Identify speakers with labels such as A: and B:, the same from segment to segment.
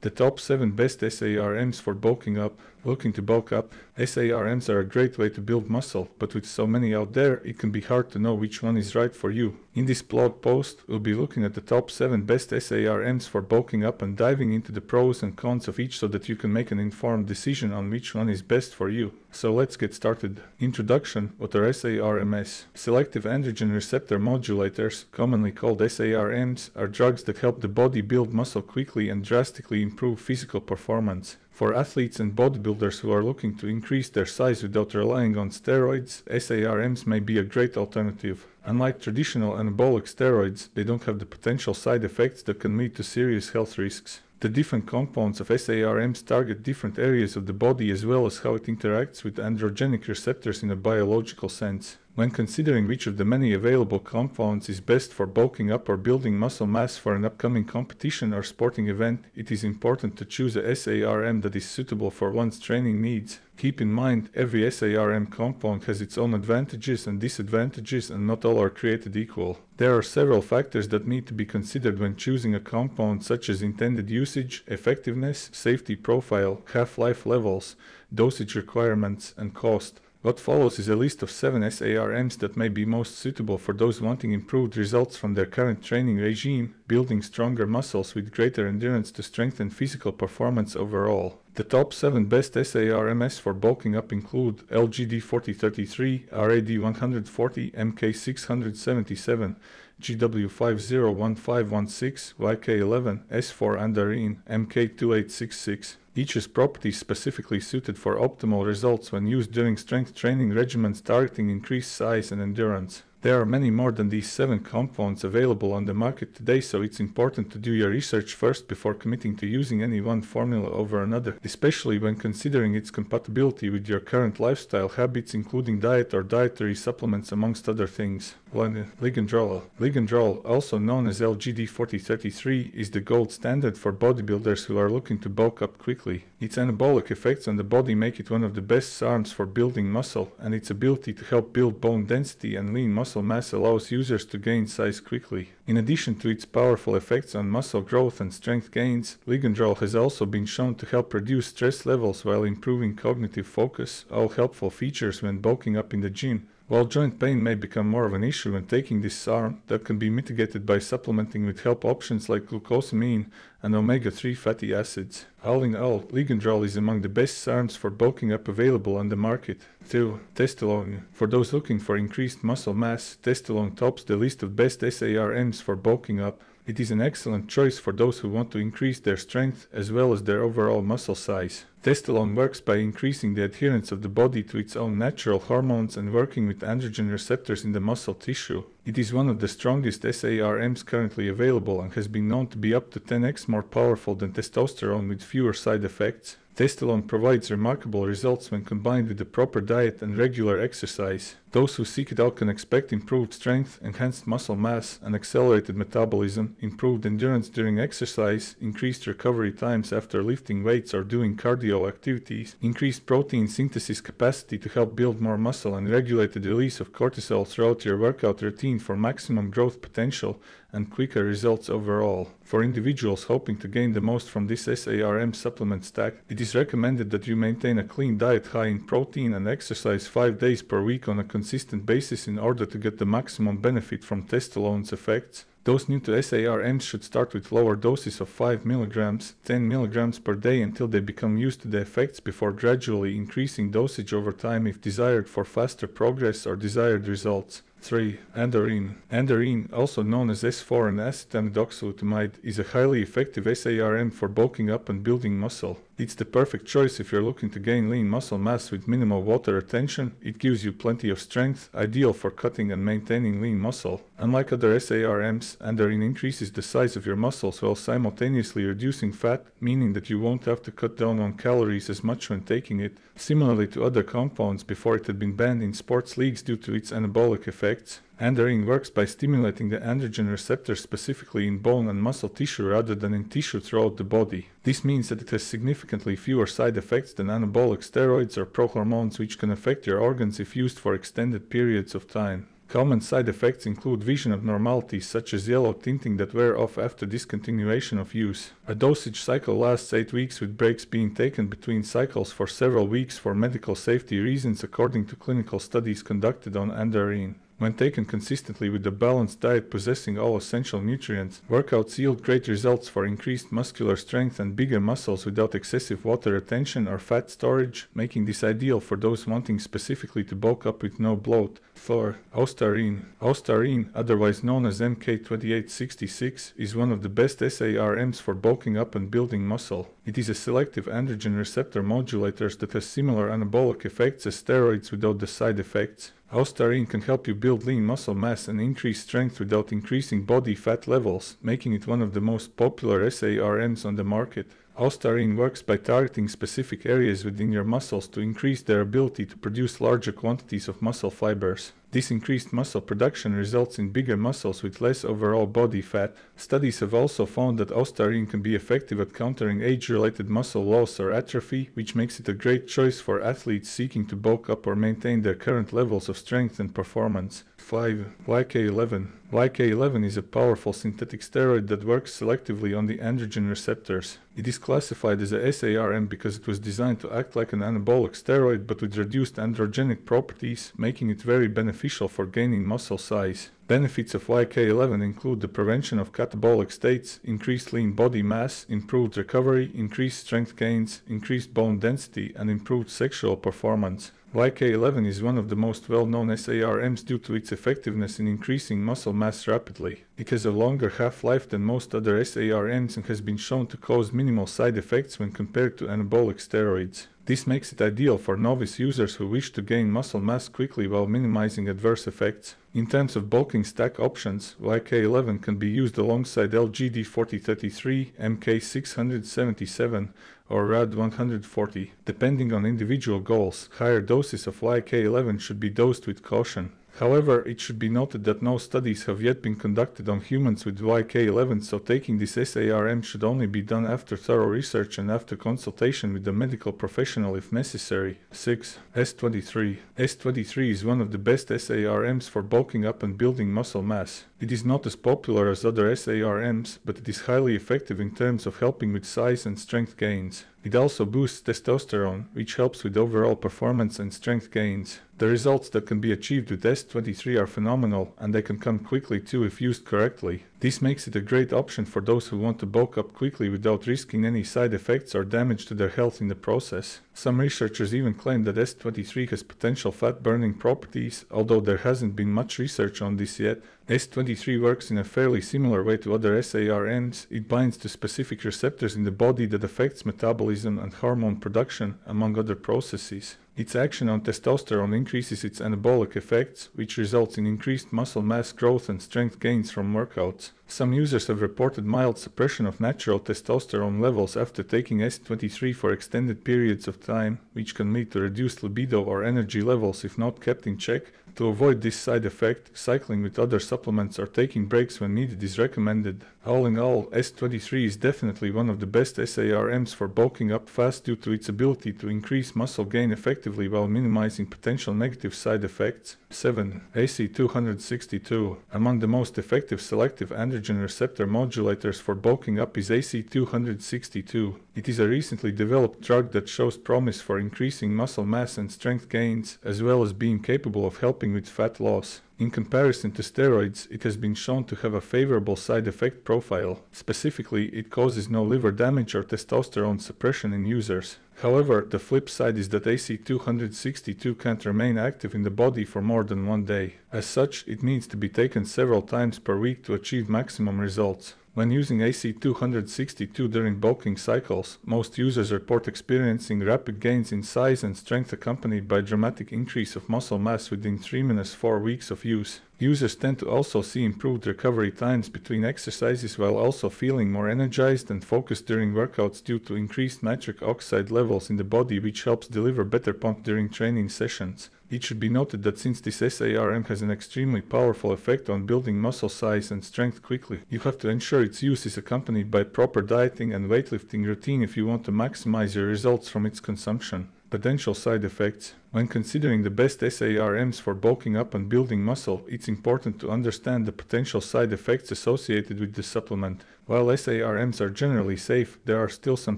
A: The top 7 best SARMs for bulking up. Looking to bulk up, SARMs are a great way to build muscle, but with so many out there, it can be hard to know which one is right for you. In this blog post, we'll be looking at the top 7 best SARMs for bulking up and diving into the pros and cons of each so that you can make an informed decision on which one is best for you. So let's get started. Introduction What are SARMs? Selective androgen receptor modulators, commonly called SARMs, are drugs that help the body build muscle quickly and drastically improve physical performance. For athletes and bodybuilders who are looking to increase their size without relying on steroids, SARMs may be a great alternative. Unlike traditional anabolic steroids, they don't have the potential side effects that can lead to serious health risks. The different compounds of SARMs target different areas of the body as well as how it interacts with androgenic receptors in a biological sense. When considering which of the many available compounds is best for bulking up or building muscle mass for an upcoming competition or sporting event, it is important to choose a SARM that is suitable for one's training needs. Keep in mind, every SARM compound has its own advantages and disadvantages and not all are created equal. There are several factors that need to be considered when choosing a compound such as intended usage, effectiveness, safety profile, half-life levels, dosage requirements, and cost. What follows is a list of 7 SARMs that may be most suitable for those wanting improved results from their current training regime, building stronger muscles with greater endurance to strengthen physical performance overall. The top 7 best SARMs for bulking up include LGD 4033, RAD 140, MK 677, GW501516, YK11, S4 Andarine, MK 2866. Each is properties specifically suited for optimal results when used during strength training regimens targeting increased size and endurance. There are many more than these seven compounds available on the market today, so it's important to do your research first before committing to using any one formula over another, especially when considering its compatibility with your current lifestyle habits, including diet or dietary supplements, amongst other things. Ligandrol. Ligandrol, also known as LGD4033, is the gold standard for bodybuilders who are looking to bulk up quickly. Its anabolic effects on the body make it one of the best SARMs for building muscle, and its ability to help build bone density and lean muscle mass allows users to gain size quickly. In addition to its powerful effects on muscle growth and strength gains, Ligandrol has also been shown to help reduce stress levels while improving cognitive focus, all helpful features when bulking up in the gym. While joint pain may become more of an issue when taking this SARM, that can be mitigated by supplementing with help options like glucosamine and omega-3 fatty acids. All in all, Ligandrol is among the best SARMs for bulking up available on the market. 2. Testolone. For those looking for increased muscle mass, Testolone tops the list of best SARMs for bulking up. It is an excellent choice for those who want to increase their strength as well as their overall muscle size. Testolone works by increasing the adherence of the body to its own natural hormones and working with androgen receptors in the muscle tissue. It is one of the strongest SARMs currently available and has been known to be up to 10x more powerful than testosterone with fewer side effects. Testolone provides remarkable results when combined with the proper diet and regular exercise. Those who seek it out can expect improved strength, enhanced muscle mass, and accelerated metabolism, improved endurance during exercise, increased recovery times after lifting weights or doing cardio activities, increased protein synthesis capacity to help build more muscle, and regulated release of cortisol throughout your workout routine for maximum growth potential and quicker results overall. For individuals hoping to gain the most from this SARM supplement stack, it is recommended that you maintain a clean diet high in protein and exercise 5 days per week on a consistent basis in order to get the maximum benefit from Testolone's effects. Those new to SARMs should start with lower doses of 5 mg, 10 mg per day until they become used to the effects before gradually increasing dosage over time if desired for faster progress or desired results. 3. Andarine. Andarine, also known as S4 and acetamidoxylutamide, is a highly effective SARM for bulking up and building muscle. It's the perfect choice if you're looking to gain lean muscle mass with minimal water retention. It gives you plenty of strength, ideal for cutting and maintaining lean muscle. Unlike other SARMs, Andarine increases the size of your muscles while simultaneously reducing fat, meaning that you won't have to cut down on calories as much when taking it. Similarly to other compounds before it had been banned in sports leagues due to its anabolic effects, Andarine works by stimulating the androgen receptor specifically in bone and muscle tissue rather than in tissue throughout the body. This means that it has significantly fewer side effects than anabolic steroids or prohormones which can affect your organs if used for extended periods of time. Common side effects include vision abnormalities such as yellow tinting that wear off after discontinuation of use. A dosage cycle lasts 8 weeks with breaks being taken between cycles for several weeks for medical safety reasons according to clinical studies conducted on andarine. When taken consistently with a balanced diet possessing all essential nutrients, workouts yield great results for increased muscular strength and bigger muscles without excessive water retention or fat storage, making this ideal for those wanting specifically to bulk up with no bloat. 4. Ostarine. Ostarine, otherwise known as MK2866, is one of the best SARMs for bulking up and building muscle. It is a selective androgen receptor modulator that has similar anabolic effects as steroids without the side effects. Ostarine can help you build lean muscle mass and increase strength without increasing body fat levels, making it one of the most popular SARMs on the market. Ostarine works by targeting specific areas within your muscles to increase their ability to produce larger quantities of muscle fibers. This increased muscle production results in bigger muscles with less overall body fat. Studies have also found that ostarine can be effective at countering age-related muscle loss or atrophy, which makes it a great choice for athletes seeking to bulk up or maintain their current levels of strength and performance. 5. YK11 YK11 is a powerful synthetic steroid that works selectively on the androgen receptors. It is classified as a SARM because it was designed to act like an anabolic steroid but with reduced androgenic properties, making it very beneficial for gaining muscle size. Benefits of YK11 include the prevention of catabolic states, increased lean body mass, improved recovery, increased strength gains, increased bone density, and improved sexual performance. YK11 is one of the most well-known SARMs due to its effectiveness in increasing muscle mass rapidly. It has a longer half-life than most other SARMs and has been shown to cause minimal side effects when compared to anabolic steroids. This makes it ideal for novice users who wish to gain muscle mass quickly while minimizing adverse effects. In terms of bulking stack options, YK11 can be used alongside LGD 4033, MK677, or RAD 140. Depending on individual goals, higher doses of YK11 should be dosed with caution. However, it should be noted that no studies have yet been conducted on humans with YK11, so taking this SARM should only be done after thorough research and after consultation with a medical professional if necessary. 6. S23 S23 is one of the best SARMs for bulking up and building muscle mass. It is not as popular as other SARMs, but it is highly effective in terms of helping with size and strength gains. It also boosts testosterone, which helps with overall performance and strength gains. The results that can be achieved with S23 are phenomenal, and they can come quickly too if used correctly. This makes it a great option for those who want to bulk up quickly without risking any side effects or damage to their health in the process. Some researchers even claim that S23 has potential fat burning properties, although there hasn't been much research on this yet. S23 works in a fairly similar way to other SARMs. It binds to specific receptors in the body that affects metabolism and hormone production, among other processes. Its action on testosterone increases its anabolic effects, which results in increased muscle mass growth and strength gains from workouts. Some users have reported mild suppression of natural testosterone levels after taking S23 for extended periods of time, which can lead to reduced libido or energy levels if not kept in check. To avoid this side effect, cycling with other supplements or taking breaks when needed is recommended. All in all, S23 is definitely one of the best SARMs for bulking up fast due to its ability to increase muscle gain effectively while minimizing potential negative side effects. 7. AC262 Among the most effective selective androgen receptor modulators for bulking up is AC262. It is a recently developed drug that shows promise for increasing muscle mass and strength gains, as well as being capable of helping with fat loss. In comparison to steroids, it has been shown to have a favorable side effect profile. Specifically, it causes no liver damage or testosterone suppression in users. However, the flip side is that AC262 can't remain active in the body for more than one day. As such, it needs to be taken several times per week to achieve maximum results. When using AC262 during bulking cycles, most users report experiencing rapid gains in size and strength accompanied by dramatic increase of muscle mass within 3 minutes 4 weeks of use. Users tend to also see improved recovery times between exercises while also feeling more energized and focused during workouts due to increased nitric oxide levels in the body which helps deliver better pump during training sessions. It should be noted that since this SARM has an extremely powerful effect on building muscle size and strength quickly, you have to ensure its use is accompanied by proper dieting and weightlifting routine if you want to maximize your results from its consumption. Potential side effects. When considering the best SARMs for bulking up and building muscle, it's important to understand the potential side effects associated with the supplement. While SARMs are generally safe, there are still some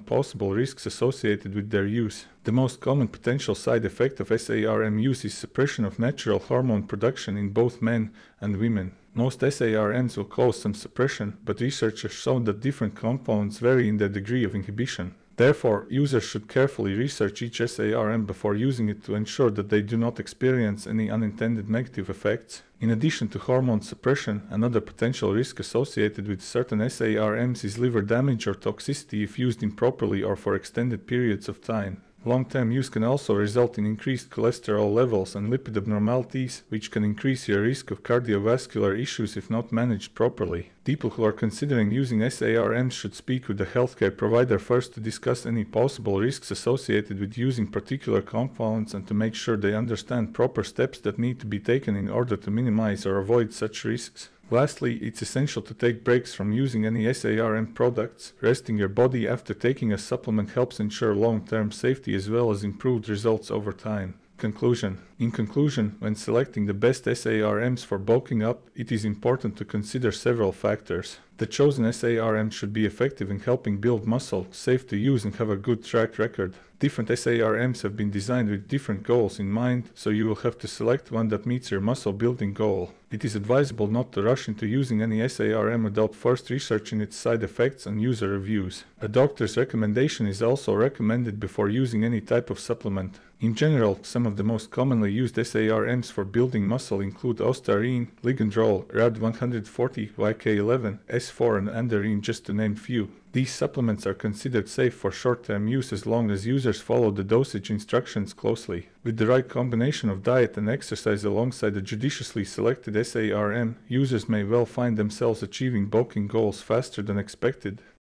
A: possible risks associated with their use. The most common potential side effect of SARM use is suppression of natural hormone production in both men and women. Most SARMs will cause some suppression, but research has shown that different compounds vary in their degree of inhibition. Therefore, users should carefully research each SARM before using it to ensure that they do not experience any unintended negative effects. In addition to hormone suppression, another potential risk associated with certain SARMs is liver damage or toxicity if used improperly or for extended periods of time. Long-term use can also result in increased cholesterol levels and lipid abnormalities, which can increase your risk of cardiovascular issues if not managed properly. People who are considering using SARMs should speak with the healthcare provider first to discuss any possible risks associated with using particular compounds and to make sure they understand proper steps that need to be taken in order to minimize or avoid such risks. Lastly, it's essential to take breaks from using any SARM products. Resting your body after taking a supplement helps ensure long-term safety as well as improved results over time. Conclusion In conclusion, when selecting the best SARMs for bulking up, it is important to consider several factors. The chosen SARM should be effective in helping build muscle, safe to use and have a good track record. Different SARMs have been designed with different goals in mind, so you will have to select one that meets your muscle building goal. It is advisable not to rush into using any SARM without first researching its side effects and user reviews. A doctor's recommendation is also recommended before using any type of supplement. In general, some of the most commonly used SARMs for building muscle include Ostarine, Ligandrol, RAD140, YK11, S4 and Andarine just to name few. These supplements are considered safe for short-term use as long as users follow the dosage instructions closely. With the right combination of diet and exercise alongside a judiciously selected SARM, users may well find themselves achieving bulking goals faster than expected.